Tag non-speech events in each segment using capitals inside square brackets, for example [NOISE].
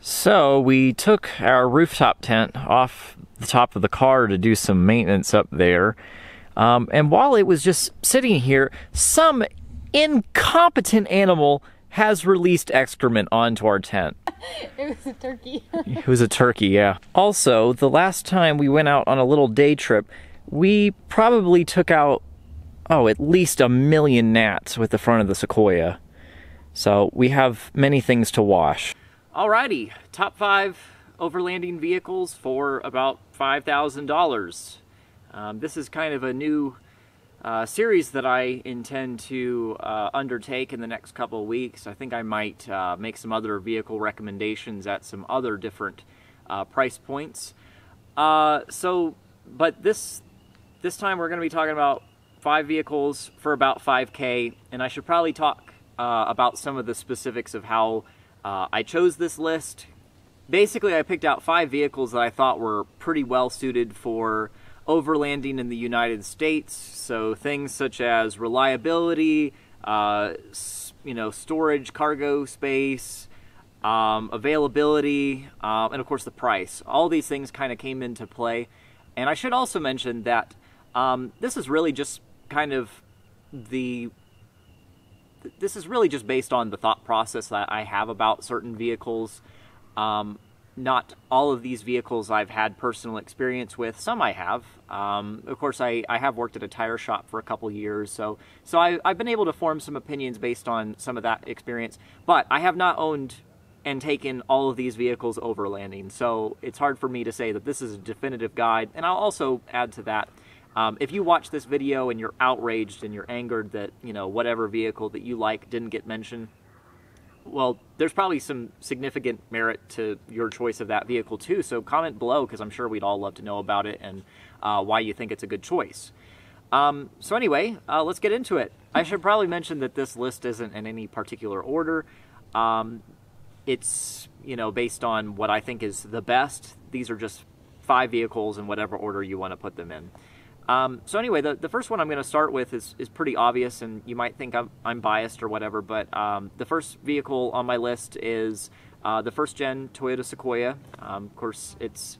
So we took our rooftop tent off the top of the car to do some maintenance up there. Um, and while it was just sitting here, some incompetent animal has released excrement onto our tent. [LAUGHS] It was a turkey. [LAUGHS] It was a turkey, yeah. Also, the last time we went out on a little day trip, we probably took out, oh, at least a million gnats with the front of the Sequoia. So we have many things to wash. Alrighty, top five overlanding vehicles for about $5,000. Um, this is kind of a new uh, series that I intend to uh, undertake in the next couple of weeks. I think I might uh, make some other vehicle recommendations at some other different uh, price points. Uh, so, but this this time we're going to be talking about five vehicles for about 5K, and I should probably talk uh, about some of the specifics of how I chose this list. Basically, I picked out five vehicles that I thought were pretty well suited for overlanding in the United States. So things such as reliability, uh, you know, storage, cargo space, um, availability, um, and of course the price. All these things kind of came into play. And I should also mention that um, this is really just kind of the this is really just based on the thought process that I have about certain vehicles. Um, not all of these vehicles I've had personal experience with. Some I have. Um, of course, I, I have worked at a tire shop for a couple years, so so I, I've been able to form some opinions based on some of that experience. But I have not owned and taken all of these vehicles overlanding, so it's hard for me to say that this is a definitive guide. And I'll also add to that. Um, if you watch this video and you're outraged and you're angered that you know whatever vehicle that you like didn't get mentioned, well, there's probably some significant merit to your choice of that vehicle too. So comment below because I'm sure we'd all love to know about it and uh, why you think it's a good choice. Um, so anyway, uh, let's get into it. I should probably mention that this list isn't in any particular order. Um, it's you know based on what I think is the best. These are just five vehicles in whatever order you want to put them in. Um, so anyway, the, the first one I'm going to start with is, is pretty obvious, and you might think I'm, I'm biased or whatever, but um, the first vehicle on my list is uh, the first gen Toyota Sequoia. Um, of course, it's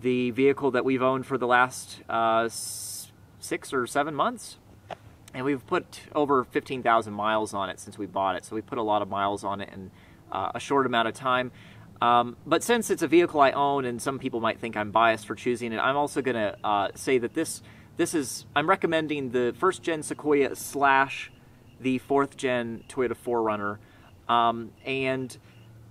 the vehicle that we've owned for the last uh, six or seven months, and we've put over 15,000 miles on it since we bought it. So we put a lot of miles on it in uh, a short amount of time. Um, but since it's a vehicle I own, and some people might think I'm biased for choosing it, I'm also going to uh, say that this this is I'm recommending the first gen Sequoia slash the fourth gen Toyota 4Runner, um, and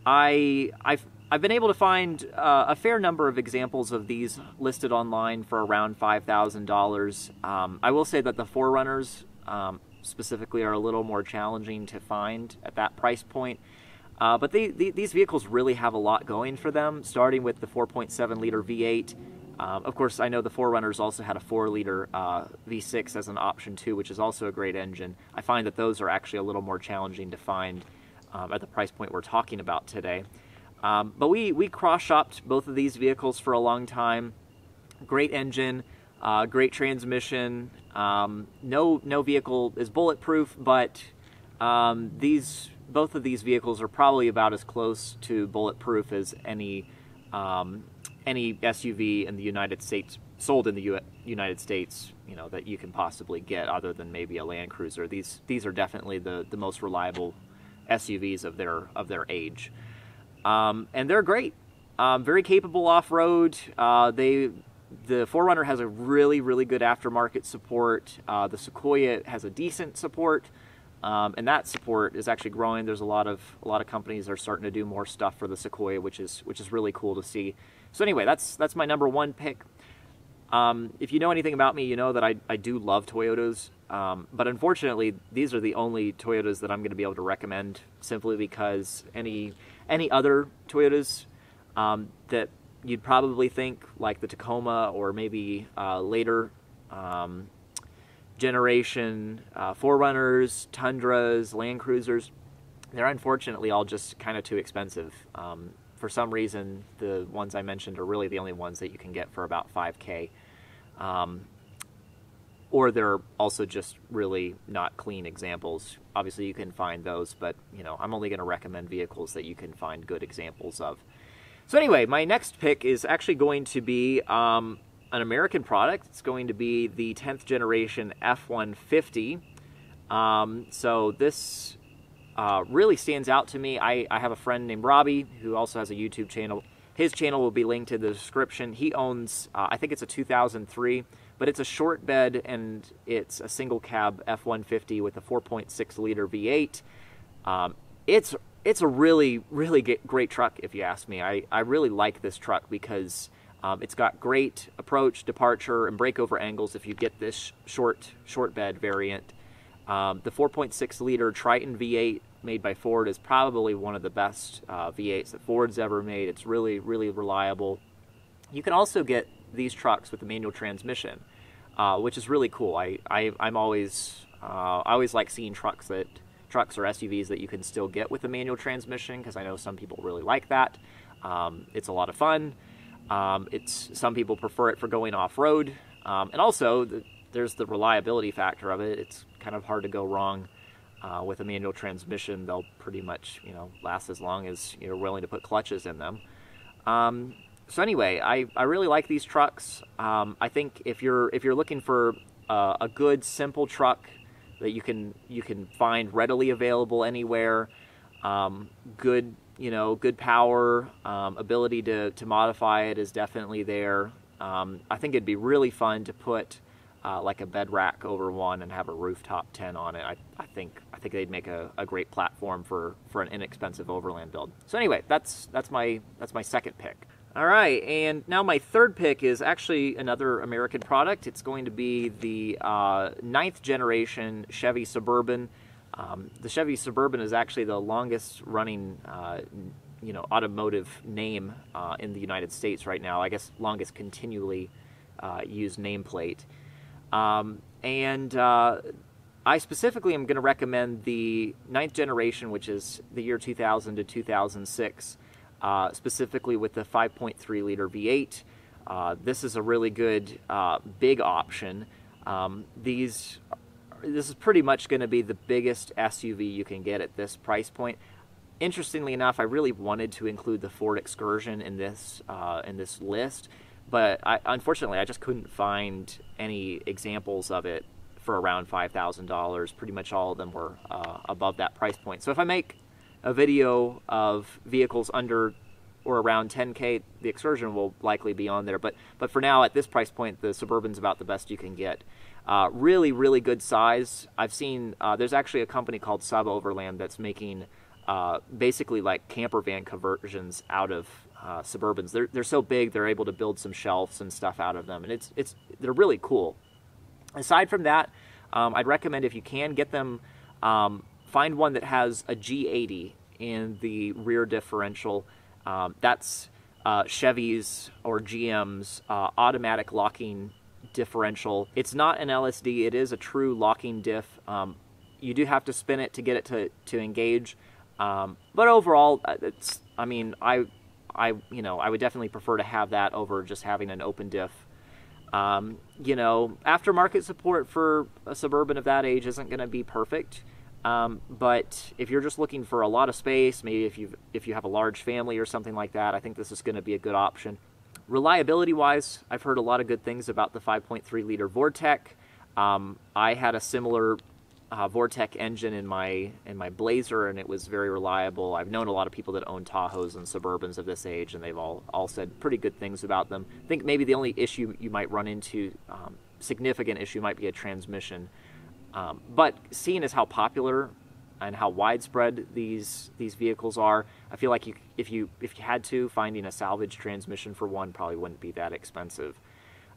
I I've I've been able to find uh, a fair number of examples of these listed online for around five thousand um, dollars. I will say that the 4Runners um, specifically are a little more challenging to find at that price point. Uh, but they, they, these vehicles really have a lot going for them, starting with the 4.7 liter V8 um, of course, I know the 4Runners also had a 4 liter uh, V6 as an option too, which is also a great engine. I find that those are actually a little more challenging to find um, at the price point we're talking about today. Um, but we, we cross shopped both of these vehicles for a long time. Great engine, uh, great transmission. Um, no, no vehicle is bulletproof, but um, these both of these vehicles are probably about as close to bulletproof as any um, any SUV in the United States sold in the U- United States, you know, that you can possibly get, other than maybe a Land Cruiser. These these are definitely the, the most reliable SUVs of their of their age, um, and they're great. Um, very capable off road. Uh, they the 4Runner has a really really good aftermarket support. Uh, the Sequoia has a decent support. Um, and that support is actually growing. There's a lot of a lot of companies are starting to do more stuff for the Sequoia, which is which is really cool to see. So anyway, that's that's my number one pick. Um, if you know anything about me, you know that I, I do love Toyotas, um, but unfortunately, these are the only Toyotas that I'm going to be able to recommend simply because any any other Toyotas um, that you'd probably think like the Tacoma or maybe uh, later um, generation uh, 4Runners, Tundras, Land Cruisers, they're unfortunately all just kind of too expensive. Um, for some reason, the ones I mentioned are really the only ones that you can get for about 5K. Um, or they're also just really not clean examples. Obviously, you can find those, but you know, I'm only going to recommend vehicles that you can find good examples of. So anyway, my next pick is actually going to be um, an American product. It's going to be the 10th generation F-150. Um, so this uh, really stands out to me. I, I have a friend named Robbie who also has a YouTube channel. His channel will be linked in the description. He owns, uh, I think it's a 2003, but it's a short bed and it's a single cab F-150 with a 4.6 liter V8. Um, it's it's a really really great truck if you ask me. I, I really like this truck because um, it's got great approach, departure, and breakover angles if you get this short short bed variant. Um, the 4.6 liter Triton V8 made by Ford is probably one of the best uh, V8s that Ford's ever made. It's really, really reliable. You can also get these trucks with the manual transmission, uh, which is really cool. I, I am always uh, I always like seeing trucks that trucks or SUVs that you can still get with a manual transmission because I know some people really like that. Um, it's a lot of fun. Um, it's some people prefer it for going off road, um, and also the, there's the reliability factor of it. It's kind of hard to go wrong uh, with a manual transmission. They'll pretty much you know last as long as you're willing to put clutches in them. Um, so anyway, I, I really like these trucks. Um, I think if you're if you're looking for uh, a good simple truck that you can you can find readily available anywhere, um, good you know good power, um, ability to to modify it is definitely there. Um, I think it'd be really fun to put uh, like a bed rack over one and have a rooftop tent on it. I, I think I think they'd make a, a great platform for, for an inexpensive overland build. So anyway, that's that's my that's my second pick. All right, and now my third pick is actually another American product. It's going to be the uh, ninth generation Chevy Suburban. Um, the Chevy Suburban is actually the longest running, uh, you know, automotive name uh, in the United States right now. I guess longest continually uh, used nameplate. Um, and uh, I specifically am going to recommend the ninth generation, which is the year 2000 to 2006, uh, specifically with the 5.3 liter V8. Uh, this is a really good uh, big option. Um, these, this is pretty much going to be the biggest SUV you can get at this price point. Interestingly enough, I really wanted to include the Ford Excursion in this uh, in this list but I, unfortunately, I just couldn't find any examples of it for around $5,000. Pretty much all of them were uh, above that price point. So if I make a video of vehicles under or around 10k, the Excursion will likely be on there. But but for now, at this price point, the Suburban's about the best you can get. Uh, really, really good size. I've seen uh, there's actually a company called Sub Overland that's making uh, basically like camper van conversions out of uh, Suburbans. They're they're so big they're able to build some shelves and stuff out of them, and it's it's they're really cool. Aside from that, um, I'd recommend if you can get them, um, find one that has a G80 in the rear differential. Um, that's uh, Chevy's or GM's uh, automatic locking differential. It's not an LSD; it is a true locking diff. Um, you do have to spin it to get it to to engage. Um, but overall, uh, it's I mean I I you know I would definitely prefer to have that over just having an open diff. Um, you know, aftermarket support for a suburban of that age isn't going to be perfect. Um, but if you're just looking for a lot of space, maybe if you if you have a large family or something like that, I think this is going to be a good option. Reliability wise, I've heard a lot of good things about the 5.3 liter Vortec. Um, I had a similar uh, Vortec engine in my in my Blazer, and it was very reliable. I've known a lot of people that own Tahoes and Suburbans of this age, and they've all all said pretty good things about them. I think maybe the only issue you might run into, um, significant issue, might be a transmission. Um, but seeing as how popular and how widespread these these vehicles are, I feel like you, if you if you had to, finding a salvage transmission for one probably wouldn't be that expensive.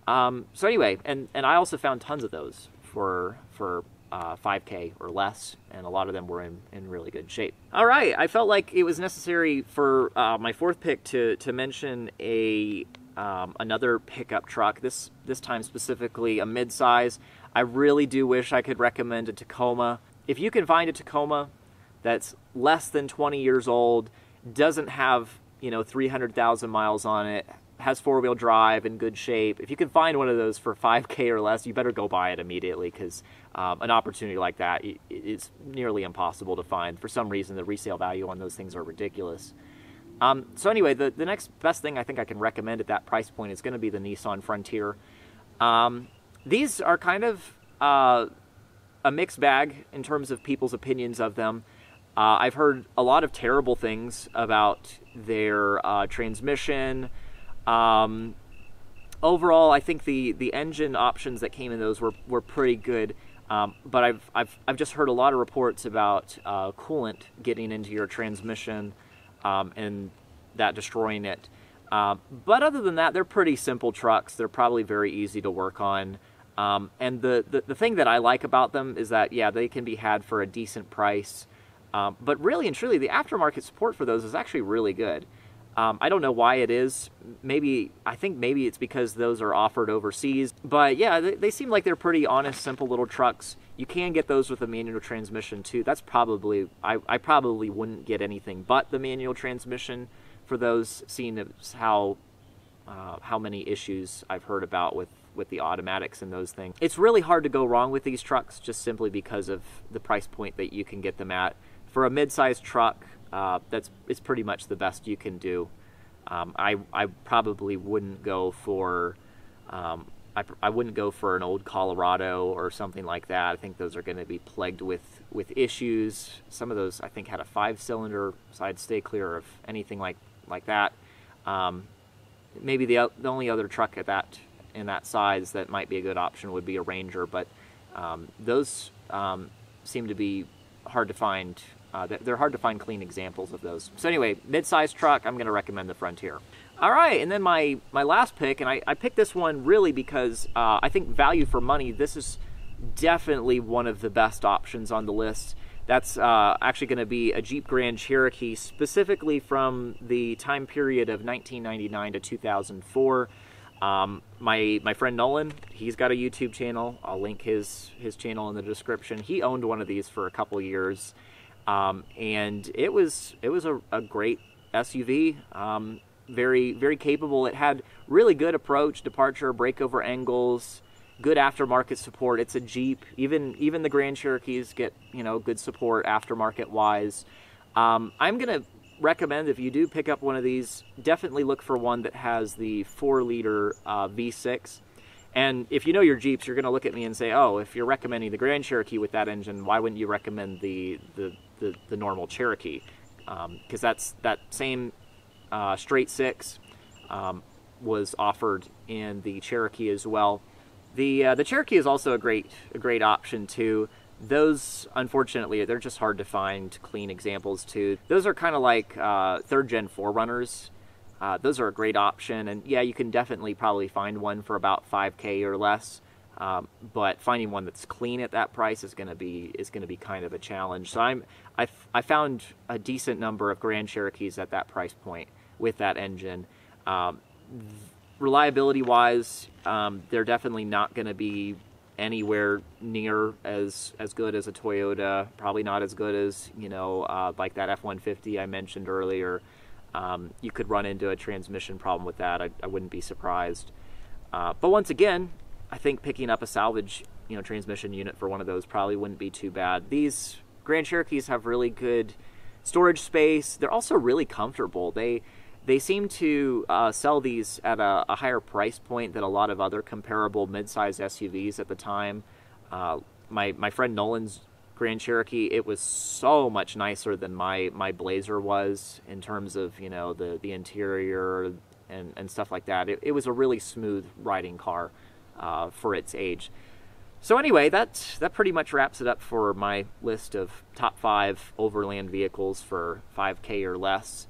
Um, so anyway, and and I also found tons of those for for uh, 5K or less, and a lot of them were in, in really good shape. All right, I felt like it was necessary for uh, my fourth pick to to mention a um, another pickup truck. This this time specifically a midsize. I really do wish I could recommend a Tacoma. If you can find a Tacoma that's less than 20 years old, doesn't have you know 300,000 miles on it, has four wheel drive in good shape. If you can find one of those for [LAUGHS] 5K or less, you better go buy it immediately because um, an opportunity like that is nearly impossible to find. For some reason, the resale value on those things are ridiculous. Um, so anyway, the, the next best thing I think I can recommend at that price point is going to be the Nissan Frontier. Um, these are kind of uh, a mixed bag in terms of people's opinions of them. Uh, I've heard a lot of terrible things about their uh, transmission. Um, overall, I think the, the engine options that came in those were, were pretty good. Um, but I've, I've, I've just heard a lot of reports about uh, coolant getting into your transmission um, and that destroying it. Uh, but other than that, they're pretty simple trucks. They're probably very easy to work on. Um, and the, the, the, thing that I like about them is that, yeah, they can be had for a decent price. Um, but really and truly, the aftermarket support for those is actually really good. Um, I don't know why it is. Maybe, I think maybe it's because those are offered overseas. But yeah, they, they seem like they're pretty honest, simple little trucks. You can get those with a manual transmission too. That's probably, I, I probably wouldn't get anything but the manual transmission for those, seeing how, uh, how many issues I've heard about with with the automatics and those things. It's really hard to go wrong with these trucks just simply because of the price point that you can get them at. For a mid-sized truck, uh, that's it's pretty much the best you can do. Um, I I probably wouldn't go for um, I, I wouldn't go for an old Colorado or something like that. I think those are going to be plagued with with issues. Some of those I think had a five cylinder, so I'd stay clear of anything like like that. Um, maybe the the only other truck at that in that size that might be a good option would be a Ranger, but um, those um, seem to be hard to find. Uh, they're hard to find clean examples of those. So anyway, mid-sized truck, I'm going to recommend the Frontier. All right, and then my my last pick, and I, I picked this one really because uh, I think value for money. This is definitely one of the best options on the list. That's uh, actually going to be a Jeep Grand Cherokee, specifically from the time period of 1999 to 2004. Um, my my friend Nolan, he's got a YouTube channel. I'll link his his channel in the description. He owned one of these for a couple years, um, and it was it was a, a great SUV. Um, very very capable. It had really good approach, departure, breakover angles, good aftermarket support. It's a Jeep. Even even the Grand Cherokees get you know good support aftermarket wise. Um, I'm gonna recommend if you do pick up one of these, definitely look for one that has the four liter uh, V6. And if you know your Jeeps, you're going to look at me and say, "Oh, if you're recommending the Grand Cherokee with that engine, why wouldn't you recommend the the the, the normal Cherokee?" Because um, that's that same uh, straight six um, was offered in the Cherokee as well. The uh, the Cherokee is also a great a great option too those unfortunately they're just hard to find clean examples too those are kind of like uh, third gen 4Runners uh, those are a great option and yeah you can definitely probably find one for about 5k or less um, but finding one that's clean at that price is going to be is going to be kind of a challenge so i'm I, I found a decent number of grand cherokees at that price point with that engine um, reliability wise um, they're definitely not going to be anywhere near as as good as a Toyota. Probably not as good as you know uh, like that F-150 I mentioned earlier. Um, you could run into a transmission problem with that. I, I wouldn't be surprised. Uh, but once again, I think picking up a salvage you know transmission unit for one of those probably wouldn't be too bad. These Grand Cherokees have really good storage space. They're also really comfortable. They they seem to uh, sell these at a, a, higher price point than a lot of other comparable midsize SUVs at the time. Uh, my my friend Nolan's Grand Cherokee, it was so much nicer than my my Blazer was in terms of you know the the interior and and stuff like that. It, it was a really smooth riding car uh, for its age. So anyway, that that pretty much wraps it up for my list of top five overland vehicles for 5K or less.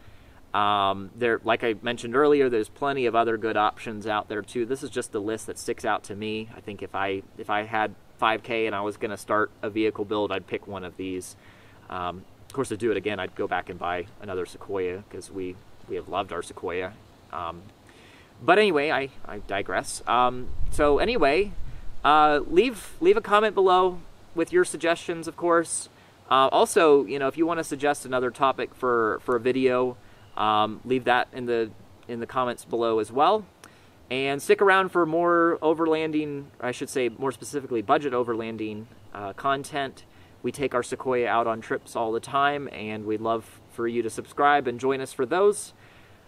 Um, there, like I mentioned earlier, there's plenty of other good options out there too. This is just the list that sticks out to me. I think if I if I had 5K and I was going to start a vehicle build, I'd pick one of these. Um, of course, to do it again, I'd go back and buy another Sequoia because we we have loved our Sequoia. Um, but anyway, I, I digress. Um, so anyway, uh, leave leave a comment below with your suggestions, of course. Uh, also, you know, if you want to suggest another topic for for a video, um, leave that in the in the comments below as well. And stick around for more overlanding, I should say more specifically budget overlanding uh, content. We take our Sequoia out on trips all the time, and we'd love for you to subscribe and join us for those.